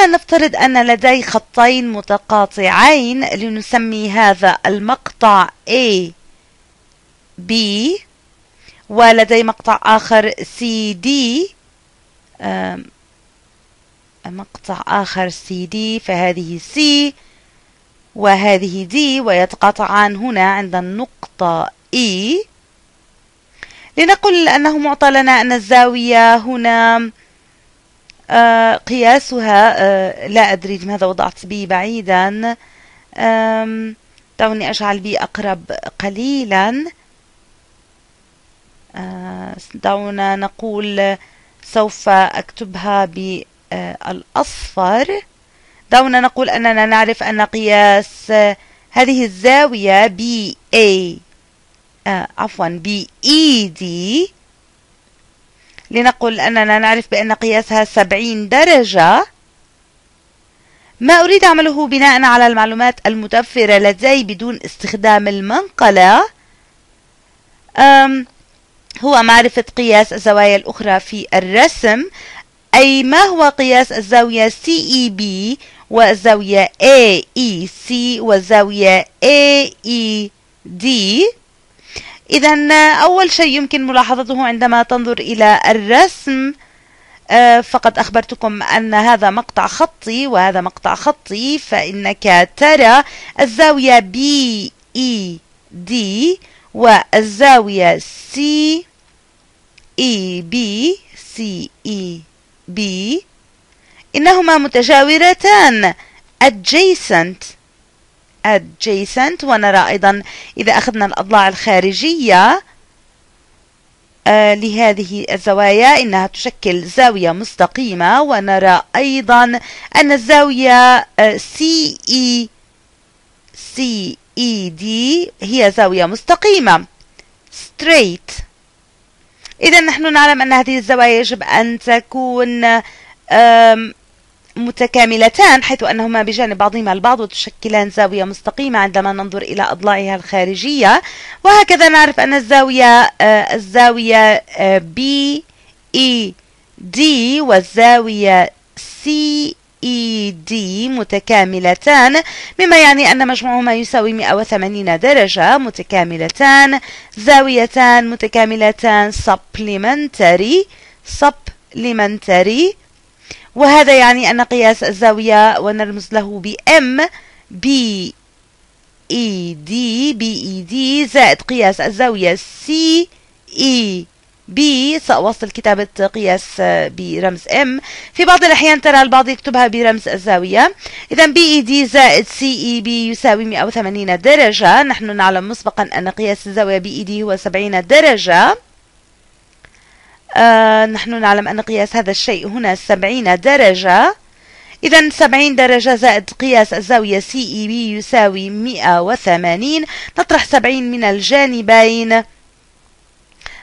دعونا نفترض أن لدي خطين متقاطعين لنسمي هذا المقطع A B ولدي مقطع آخر C D. مقطع آخر C D فهذه C وهذه D ويتقاطعان هنا عند النقطة E. لنقل أنه معطى لنا أن الزاوية هنا قياسها آه، لا أدري لماذا وضعت B بعيدا. دعوني أجعل B أقرب قليلا. آه، دعونا نقول سوف أكتبها بالأصفر دعونا نقول أننا نعرف أن قياس هذه الزاوية B A عفوا BED. لنقل أننا نعرف بأن قياسها 70 درجة. ما أريد عمله بناء على المعلومات المتوفرة لدي بدون استخدام المنقلة. هو معرفة قياس الزوايا الأخرى في الرسم أي ما هو قياس الزاوية CEB والزاوية AEC والزاوية AED إذا أول شيء يمكن ملاحظته عندما تنظر إلى الرسم آه، فقد أخبرتكم أن هذا مقطع خطي وهذا مقطع خطي فإنك ترى الزاوية BED والزاوية سي إي بي سي إي بي إنهما متجاورتان adjacent. Adjacent. ونرى أيضا إذا أخذنا الأضلاع الخارجية آه لهذه الزوايا. إنها تشكل زاوية مستقيمة. ونرى أيضا أن الزاوية آه CE CED هي زاوية مستقيمة. Straight. إذا نحن نعلم أن هذه الزوايا يجب أن تكون متكاملتان حيث أنهما بجانب بعضهما البعض وتشكلان زاوية مستقيمة عندما ننظر إلى أضلاعها الخارجية. وهكذا نعرف أن الزاوية آه، الزاوية آه، B E D والزاوية C E D متكاملتان مما يعني أن مجموعهما يساوي 180 درجة متكاملتان. زاويتان متكاملتان supplementary supplementary. وهذا يعني أن قياس الزاوية ونرمز له ب M B E D B E D زائد قياس الزاوية C E B. سأوصل كتابة قياس برمز M. في بعض الأحيان ترى البعض يكتبها برمز الزاوية. إذا B E D زائد C E B يساوي 180 درجة. نحن نعلم مسبقا أن قياس الزاوية B E D هو 70 درجة. آه نحن نعلم أن قياس هذا الشيء هنا 70 درجة. إذا 70 درجة زائد قياس الزاوية بي يساوي 180 نطرح 70 من الجانبين.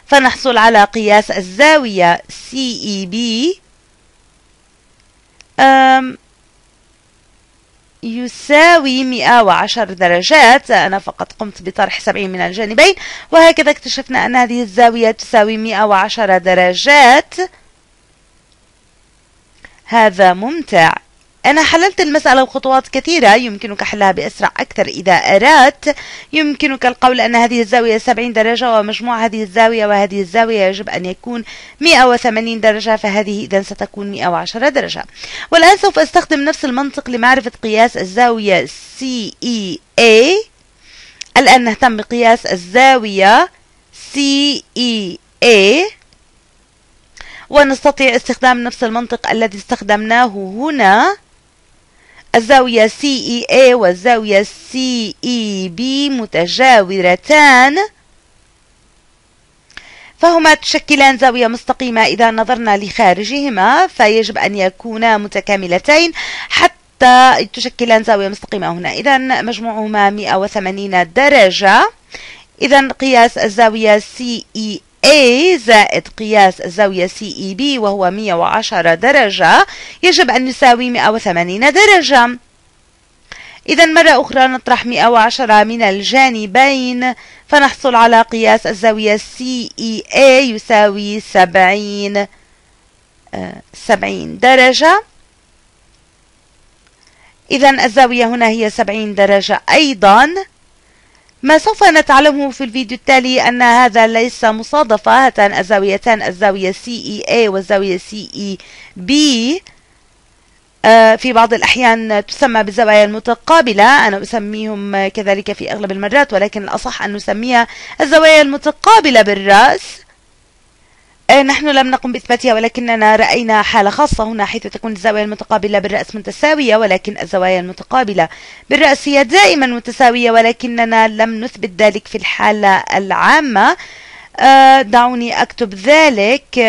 فنحصل على قياس الزاوية بي يساوي 110 درجات. أنا فقط قمت بطرح 70 من الجانبين. وهكذا اكتشفنا أن هذه الزاوية تساوي 110 درجات. هذا ممتع. أنا حللت المسألة بخطوات كثيرة يمكنك حلها بأسرع أكثر إذا أردت. يمكنك القول أن هذه الزاوية 70 درجة ومجموع هذه الزاوية وهذه الزاوية يجب أن يكون 180 درجة فهذه إذا ستكون 110 درجة. والآن سوف أستخدم نفس المنطق لمعرفة قياس الزاوية CEA الآن نهتم بقياس الزاوية CEA ونستطيع استخدام نفس المنطق الذي استخدمناه هنا. الزاوية CEA والزاوية CEB متجاورتان. فهما تشكلان زاوية مستقيمة إذا نظرنا لخارجهما فيجب أن يكونا متكاملتين حتى تشكلان زاوية مستقيمة هنا. إذا مجموعهما 180 درجة. إذا قياس الزاوية CEA A زائد قياس الزاوية CEB وهو 110 درجة يجب أن يساوي 180 درجة. إذا مرة أخرى نطرح 110 من الجانبين فنحصل على قياس الزاوية CEA يساوي 70 70 درجة. إذا الزاوية هنا هي 70 درجة أيضا. ما سوف نتعلمه في الفيديو التالي أن هذا ليس مصادفة. هاتان الزاويتان الزاوية CEA والزاوية CEB آه، في بعض الأحيان تسمى بالزوايا المتقابلة. أنا أسميهم كذلك في أغلب المرات ولكن الأصح أن نسميها الزوايا المتقابلة بالرأس. نحن لم نقم بإثباتها ولكننا رأينا حالة خاصة هنا حيث تكون الزوايا المتقابلة بالرأس متساوية ولكن الزوايا المتقابلة بالرأس هي دائما متساوية ولكننا لم نثبت ذلك في الحالة العامة. آه، دعوني أكتب ذلك.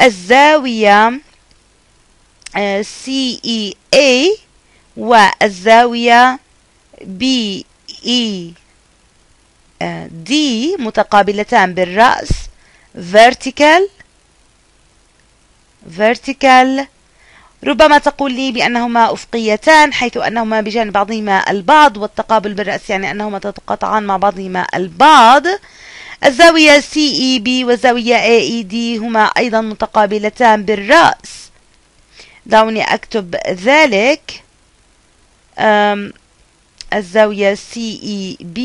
الزاوية سي اي اي والزاوية دي متقابلتان بالرأس vertical vertical. ربما تقول لي بأنهما أفقيتان حيث أنهما بجانب بعضهما البعض والتقابل بالرأس يعني أنهما تتقاطعان مع بعضهما البعض. الزاوية CEB والزاوية AED هما أيضا متقابلتان بالرأس. دعوني أكتب ذلك. الزاوية CEB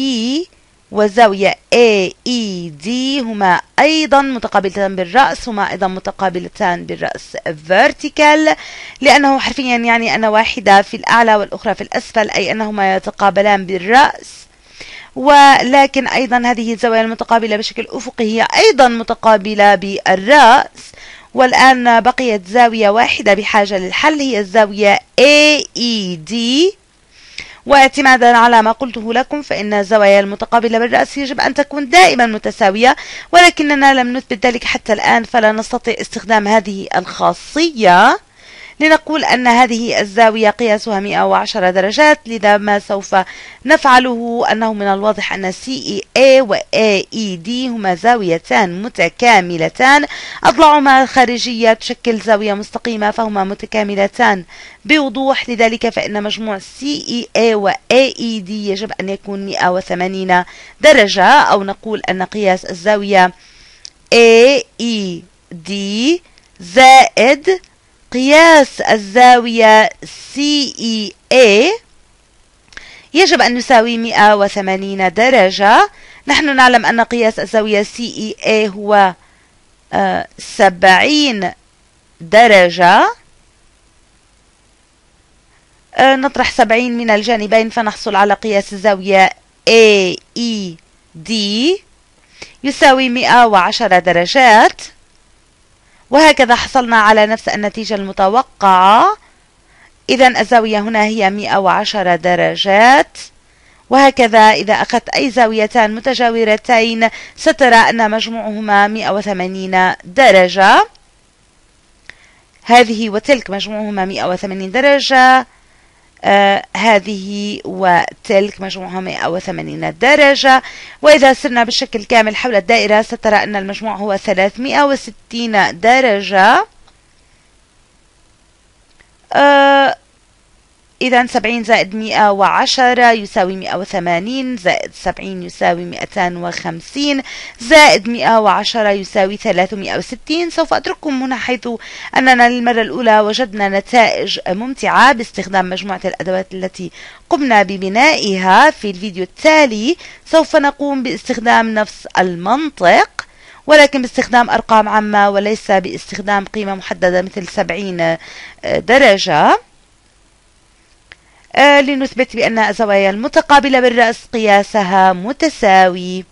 والزاوية AED هما أيضا متقابلتان بالرأس هما أيضا متقابلتان بالرأس vertical لأنه حرفيا يعني أن واحدة في الأعلى والأخرى في الأسفل أي أنهما يتقابلان بالرأس. ولكن أيضا هذه الزوايا المتقابلة بشكل أفقي هي أيضا متقابلة بالرأس. والآن بقيت زاوية واحدة بحاجة للحل هي الزاوية AED واعتمادا على ما قلته لكم فإن الزوايا المتقابلة بالرأس يجب أن تكون دائما متساوية ولكننا لم نثبت ذلك حتى الآن فلا نستطيع استخدام هذه الخاصية. لنقول أن هذه الزاوية قياسها 110 درجات لذا ما سوف نفعله أنه من الواضح أن CEA و AED هما زاويتان متكاملتان. أضلاعهما الخارجية تشكل زاوية مستقيمة فهما متكاملتان بوضوح لذلك فإن مجموع CEA و AED يجب أن يكون 180 درجة أو نقول أن قياس الزاوية AED زائد قياس الزاوية CEA يجب أن يساوي 180 درجة. نحن نعلم أن قياس الزاوية CEA هو 70 آه، درجة. آه، نطرح 70 من الجانبين فنحصل على قياس الزاوية AED يساوي 110 درجات. وهكذا حصلنا على نفس النتيجة المتوقعة. إذا الزاوية هنا هي 110 درجات. وهكذا إذا أخذت أي زاويتان متجاورتين سترى أن مجموعهما 180 درجة. هذه وتلك مجموعهما 180 درجة. هذه وتلك مجموعها 180 درجة. وإذا سرنا بالشكل كامل حول الدائرة سترى أن المجموع هو 360 درجة. آه إذا 70 زائد 110 يساوي 180 زائد 70 يساوي 250 زائد 110 يساوي 360 سوف أترككم هنا حيث أننا للمرة الأولى وجدنا نتائج ممتعة باستخدام مجموعة الأدوات التي قمنا ببنائها في الفيديو التالي. سوف نقوم باستخدام نفس المنطق ولكن باستخدام أرقام عامة وليس باستخدام قيمة محددة مثل 70 درجة. لنثبت بأن الزوايا المتقابلة بالرأس قياسها متساوي.